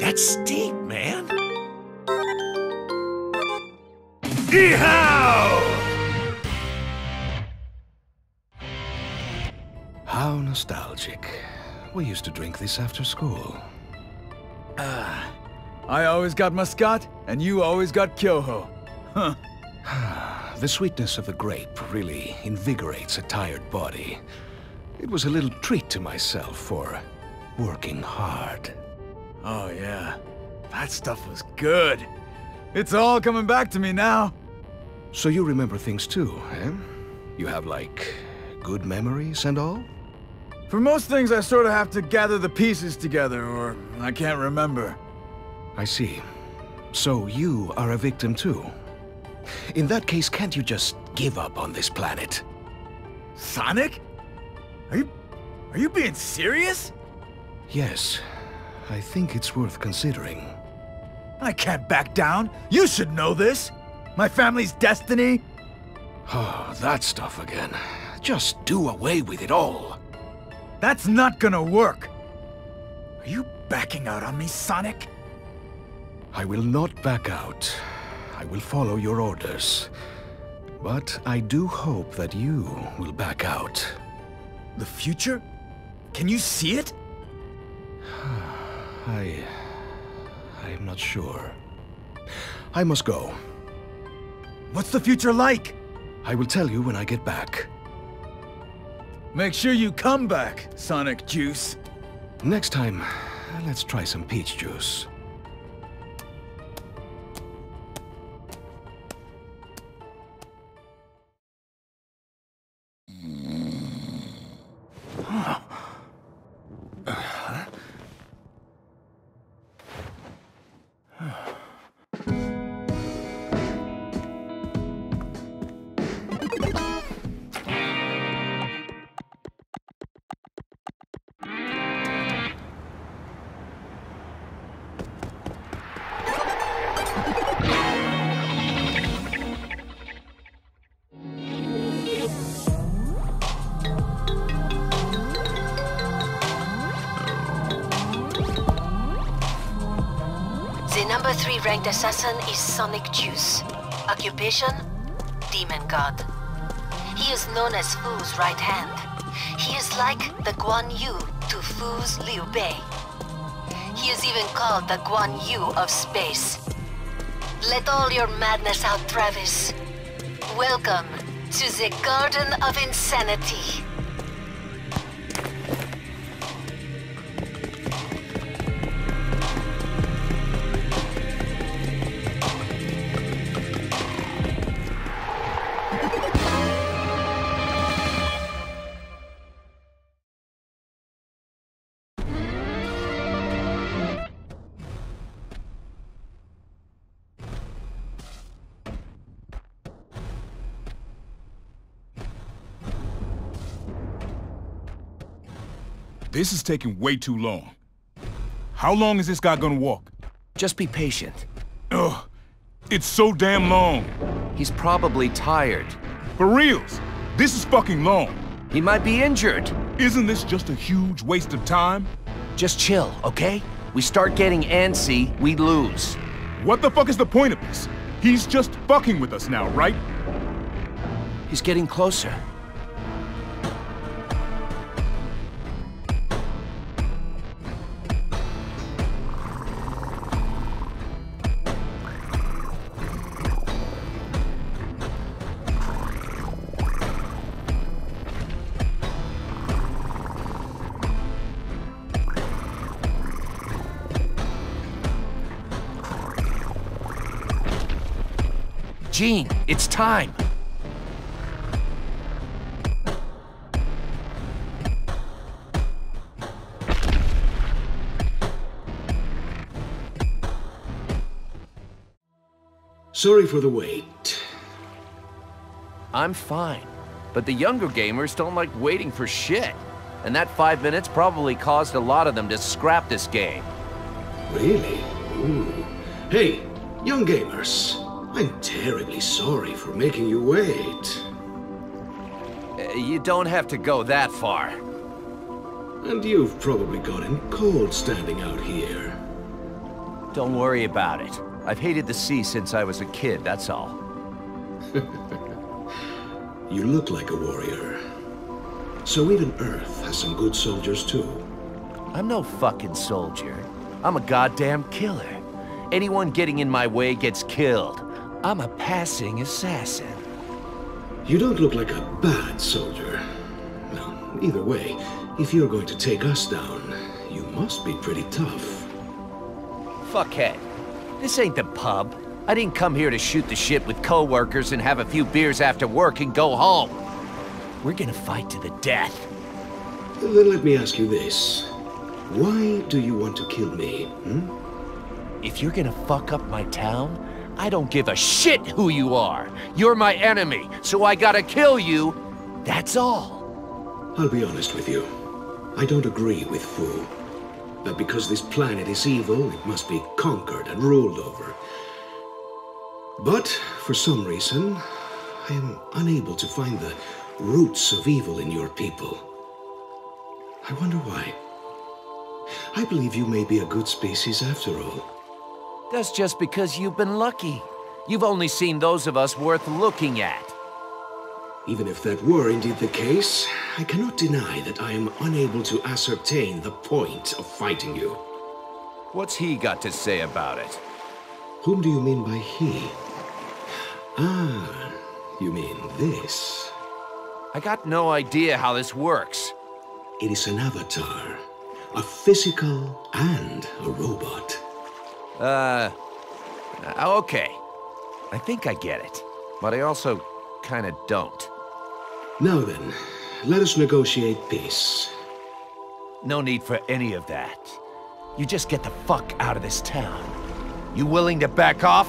That's steep, man. Yeehaw! How nostalgic. We used to drink this after school. Ah, I always got Muscat, and you always got Kyoho. Huh. The sweetness of the grape really invigorates a tired body. It was a little treat to myself for working hard. Oh yeah, that stuff was good. It's all coming back to me now. So you remember things too, eh? You have, like, good memories and all? For most things, I sort of have to gather the pieces together, or I can't remember. I see. So you are a victim too? In that case, can't you just give up on this planet? Sonic? Are you... are you being serious? Yes. I think it's worth considering. I can't back down. You should know this. My family's destiny. Oh, that stuff again. Just do away with it all. That's not gonna work. Are you backing out on me, Sonic? I will not back out. I will follow your orders. But I do hope that you will back out. The future? Can you see it? I... I am not sure. I must go. What's the future like? I will tell you when I get back. Make sure you come back, Sonic Juice. Next time, let's try some peach juice. Number three ranked assassin is Sonic Juice. Occupation? Demon God. He is known as Fu's right hand. He is like the Guan Yu to Fu's Liu Bei. He is even called the Guan Yu of space. Let all your madness out, Travis. Welcome to the Garden of Insanity. This is taking way too long. How long is this guy gonna walk? Just be patient. Ugh, it's so damn long. He's probably tired. For reals, this is fucking long. He might be injured. Isn't this just a huge waste of time? Just chill, okay? We start getting antsy, we lose. What the fuck is the point of this? He's just fucking with us now, right? He's getting closer. Gene, it's time. Sorry for the wait. I'm fine. But the younger gamers don't like waiting for shit. And that five minutes probably caused a lot of them to scrap this game. Really? Ooh. Hey, young gamers. I'm terribly sorry for making you wait. Uh, You don't have to go that far. And you've probably gotten cold standing out here. Don't worry about it. I've hated the sea since I was a kid, that's all. You look like a warrior. So even Earth has some good soldiers too. I'm no fucking soldier. I'm a goddamn killer. Anyone getting in my way gets killed. I'm a passing assassin. You don't look like a bad soldier. Well, either way, if you're going to take us down, you must be pretty tough. Fuckhead. This ain't the pub. I didn't come here to shoot the shit with coworkers and have a few beers after work and go home. We're gonna fight to the death. Then let me ask you this. Why do you want to kill me, hmm? If you're gonna fuck up my town, I don't give a shit who you are. You're my enemy, so I gotta kill you. That's all. I'll be honest with you. I don't agree with Fu. That because this planet is evil, it must be conquered and ruled over. But, for some reason, I am unable to find the roots of evil in your people. I wonder why. I believe you may be a good species after all. That's just because you've been lucky. You've only seen those of us worth looking at. Even if that were indeed the case, I cannot deny that I am unable to ascertain the point of fighting you. What's he got to say about it? Whom do you mean by he? Ah, you mean this. I got no idea how this works. It is an avatar. A physical and a robot. Uh, okay. I think I get it. But I also kinda don't. Now then, let us negotiate peace. No need for any of that. You just get the fuck out of this town. You willing to back off?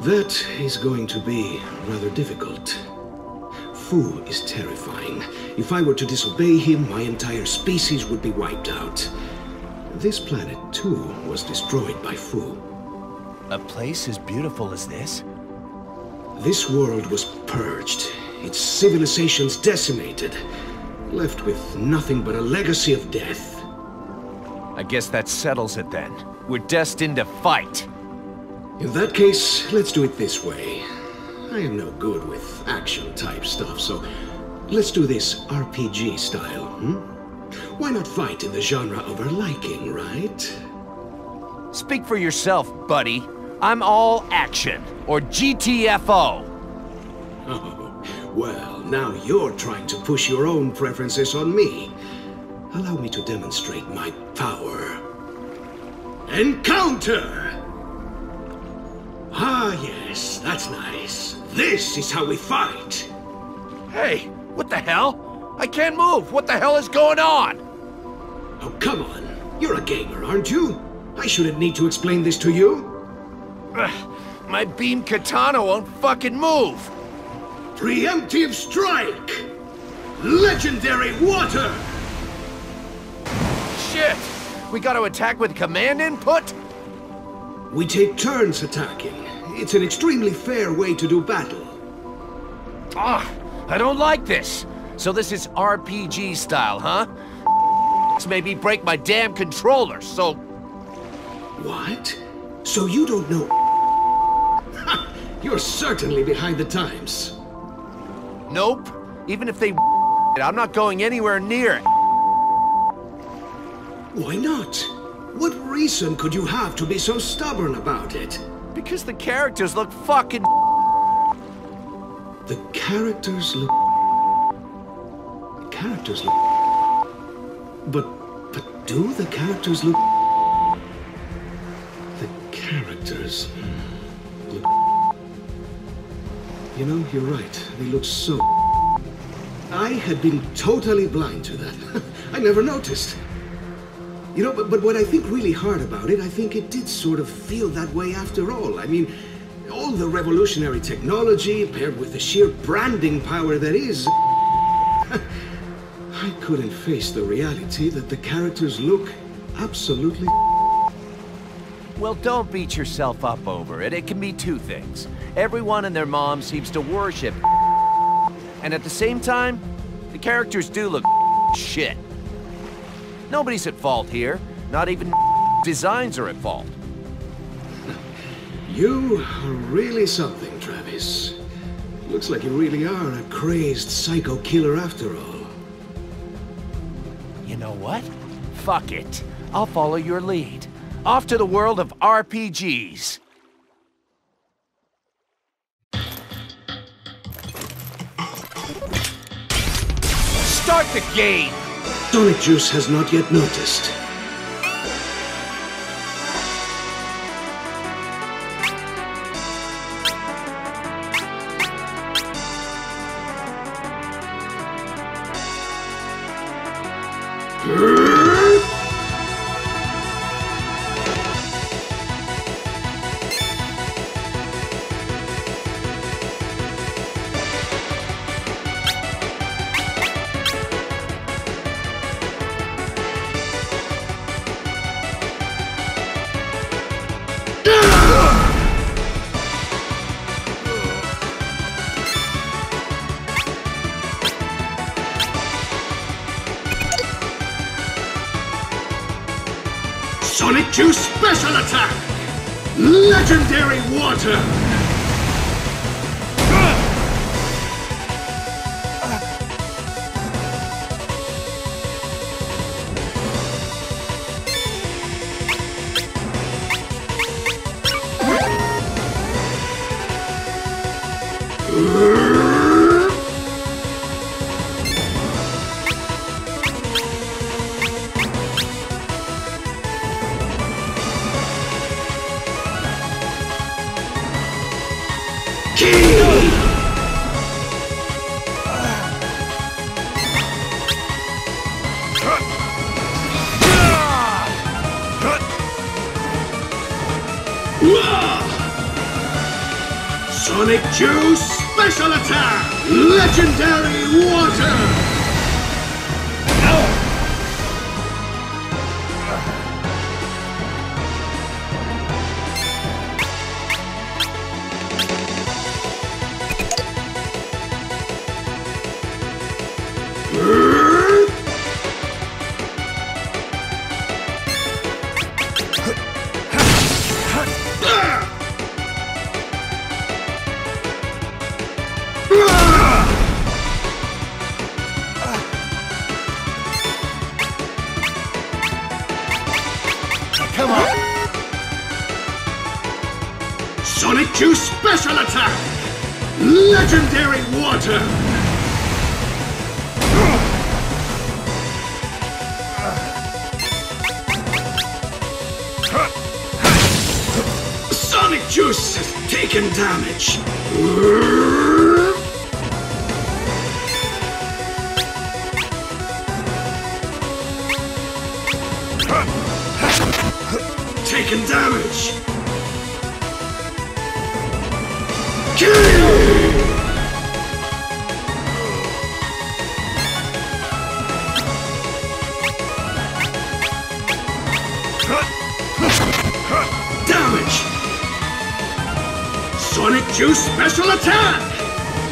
That is going to be rather difficult. Fu is terrifying. If I were to disobey him, my entire species would be wiped out. This planet, too, was destroyed by Fu. A place as beautiful as this? This world was purged, its civilizations decimated, left with nothing but a legacy of death. I guess that settles it then. We're destined to fight. In that case, let's do it this way. I am no good with action-type stuff, so let's do this RPG style, hmm? Why not fight in the genre of our liking, right? Speak for yourself, buddy. I'm all action, or GTFO. Oh, well, now you're trying to push your own preferences on me. Allow me to demonstrate my power. Encounter! Ah, yes, that's nice. This is how we fight. Hey, what the hell? I can't move. What the hell is going on? Oh, come on. You're a gamer, aren't you? I shouldn't need to explain this to you. Ugh, my beam katana won't fucking move. Preemptive strike! Legendary water! Shit! We gotta attack with command input? We take turns attacking. It's an extremely fair way to do battle. Ah, I don't like this. So this is RPG style, huh? Maybe break my damn controller, so... What? So you don't know... You're certainly behind the times. Nope. Even if they I'm not going anywhere near it. Why not? What reason could you have to be so stubborn about it? Because the characters look fucking The characters look... The characters look... But... But do the characters look... The characters... Look... You know, you're right. They look so... I had been totally blind to that. I never noticed. You know, but, but what I think really hard about it, I think it did sort of feel that way after all. I mean, all the revolutionary technology paired with the sheer branding power that is. Couldn't face the reality that the characters look absolutely. Well, don't beat yourself up over it. It can be two things. Everyone and their mom seems to worship and at the same time, the characters do look shit. Nobody's at fault here, not even designs are at fault. You are really something, Travis. Looks like you really are a crazed psycho killer after all. You know what? Fuck it. I'll follow your lead. Off to the world of RPGs. Start the game! Sonic Juice has not yet noticed. Water! Key! Taken damage. Kill! Damage! Sonic Juice Special Attack!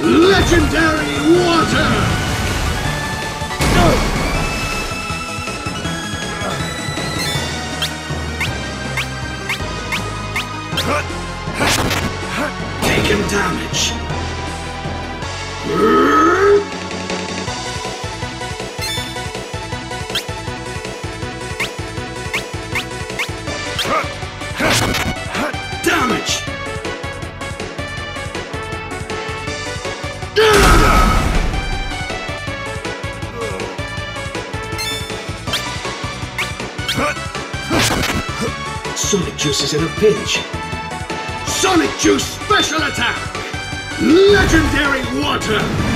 Legendary Water! Juice is in a pinch. Sonic Juice Special Attack! Legendary Water!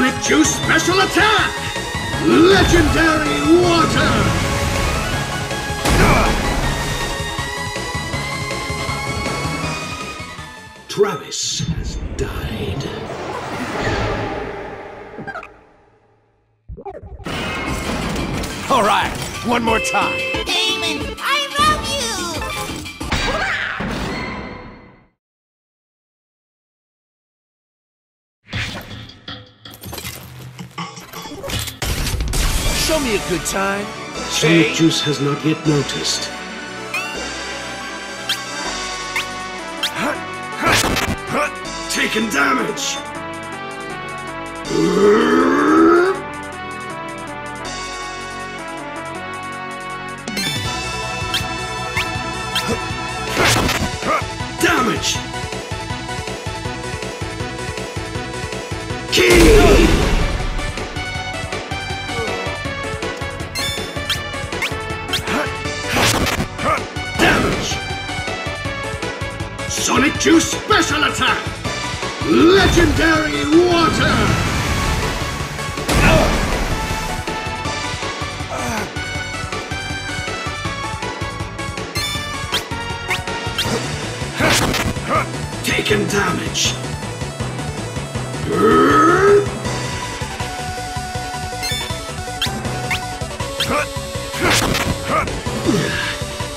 Sonic Juice Special Attack! Legendary water! Travis has died. All right, one more time. Good time. Sonic Juice has not yet noticed. Taken damage! Damage!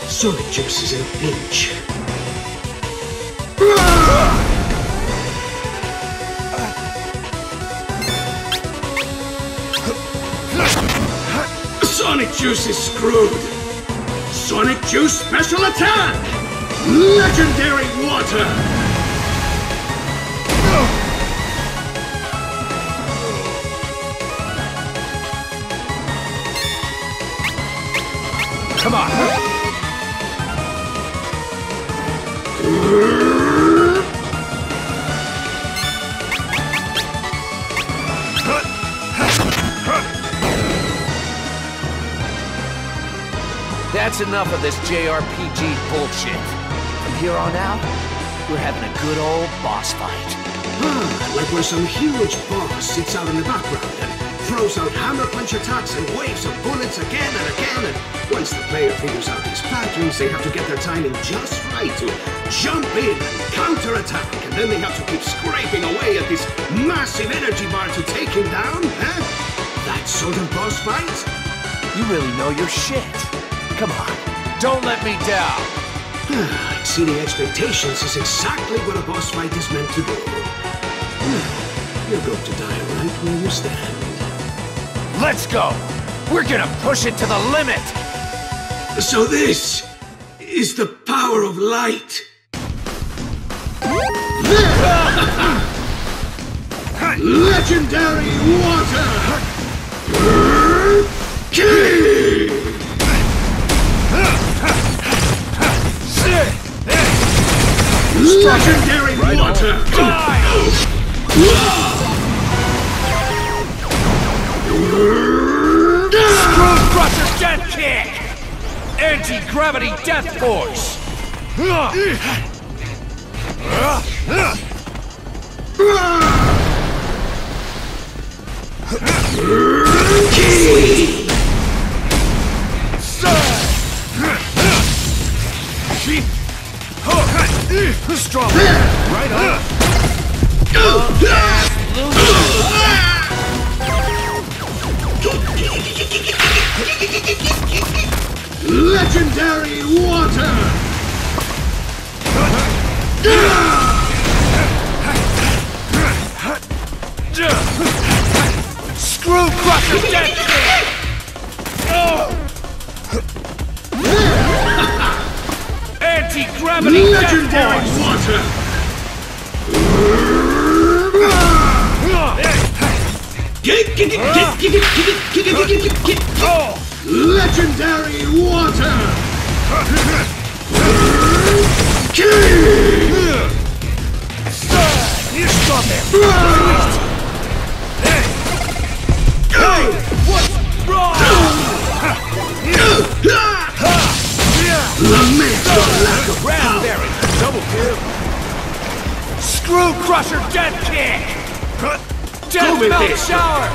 Sonic Juice is a pinch. Sonic Juice is screwed. Sonic Juice Special Attack! Legendary Water! That's enough of this JRPG bullshit. From here on out, we're having a good old boss fight. Ah, like where some huge boss sits out in the background and throws out hammer punch attacks and waves of bullets again and again and once the player figures out his patterns, they have to get their timing just right to jump in and counter-attack and then they have to keep scraping away at this massive energy bar to take him down, huh? That sort of boss fight? You really know your shit. Come on, don't let me down. Exceeding expectations is exactly what a boss fight is meant to do. You're going to die right where you stand. Let's go. We're gonna push it to the limit. So this is the power of light. Legendary water! Legendary water! Death Kick! Anti-gravity Death Force! Key! Strong! Right on! Legendary water! Screw Crusher Death gravity Legendary water! Legendary water! You stop him! Hey! What's wrong? Lament your lack of Raspberry! Double kill! Screw Crusher Death Kick! Death Melt. Shower!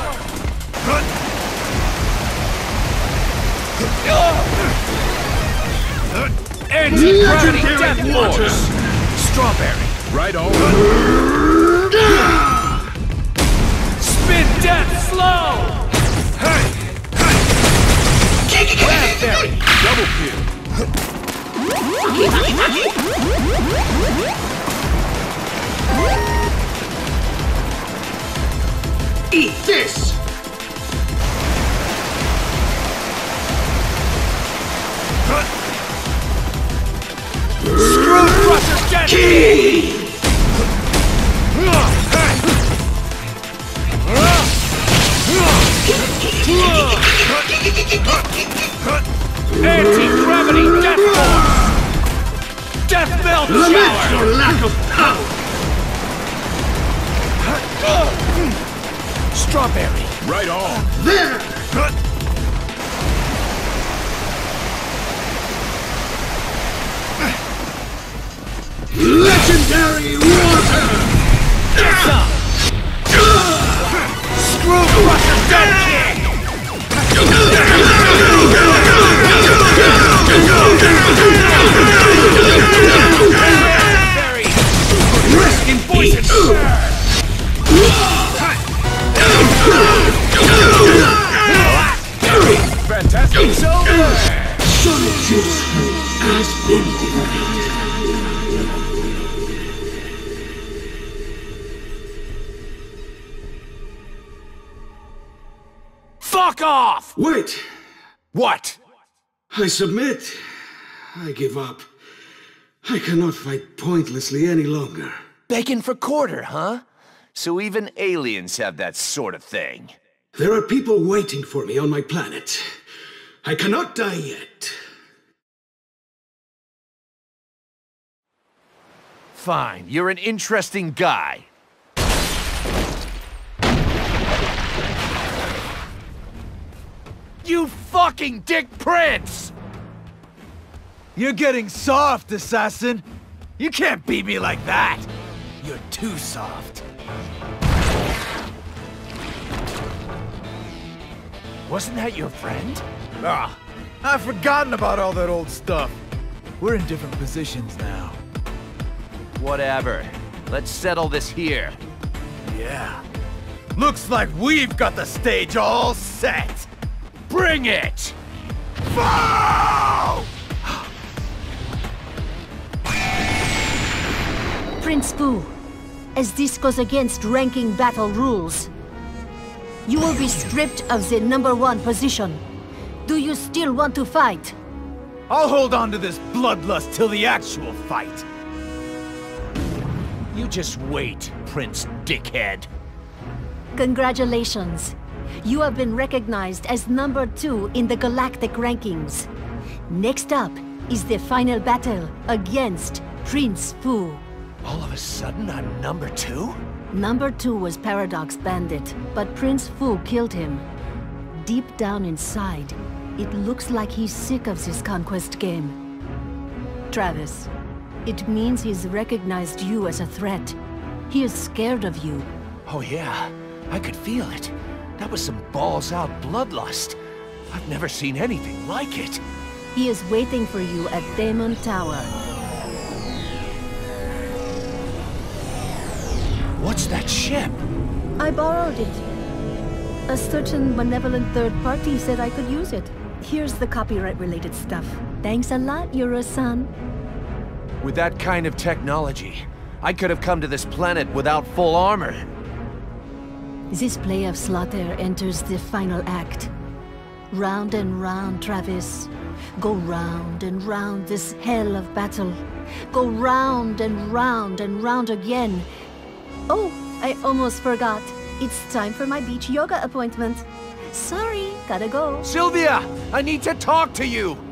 Anti-gravity death force! Strawberry! Right on. Spin death slow! Raspberry! Double kill. Eat this! Screw Crusher's death Anti-gravity death force! Death melt Lament shower! your lack of power! Strawberry! Right on. There! Legendary water! Screw Crusher's death Fuck off! Wait! What? I submit. I give up. I cannot fight pointlessly any longer. Begging for quarter, huh? So even aliens have that sort of thing. There are people waiting for me on my planet. I cannot die yet. Fine, you're an interesting guy. You fucking Dick Prince! You're getting soft, assassin. You can't beat me like that. You're too soft. Wasn't that your friend? Ah, I've forgotten about all that old stuff. We're in different positions now. Whatever. Let's settle this here. Yeah. Looks like we've got the stage all set. Bring it! Foul! Prince Fu, as this goes against ranking battle rules, you will be stripped of the number one position. Do you still want to fight? I'll hold on to this bloodlust till the actual fight. You just wait, Prince Dickhead. Congratulations. You have been recognized as number two in the galactic rankings. Next up is the final battle against Prince Fu. All of a sudden, I'm number two? Number two was Paradox Bandit, but Prince Fu killed him. Deep down inside, it looks like he's sick of this conquest game. Travis, it means he's recognized you as a threat. He is scared of you. Oh yeah, I could feel it. That was some balls-out bloodlust. I've never seen anything like it. He is waiting for you at Damon Tower. What's that ship? I borrowed it. A certain benevolent third party said I could use it. Here's the copyright-related stuff. Thanks a lot, Euro-san. With that kind of technology, I could have come to this planet without full armor. This play of slaughter enters the final act. Round and round, Travis. Go round and round this hell of battle. Go round and round and round again. Oh, I almost forgot. It's time for my beach yoga appointment. Sorry, gotta go. Sylvia, I need to talk to you.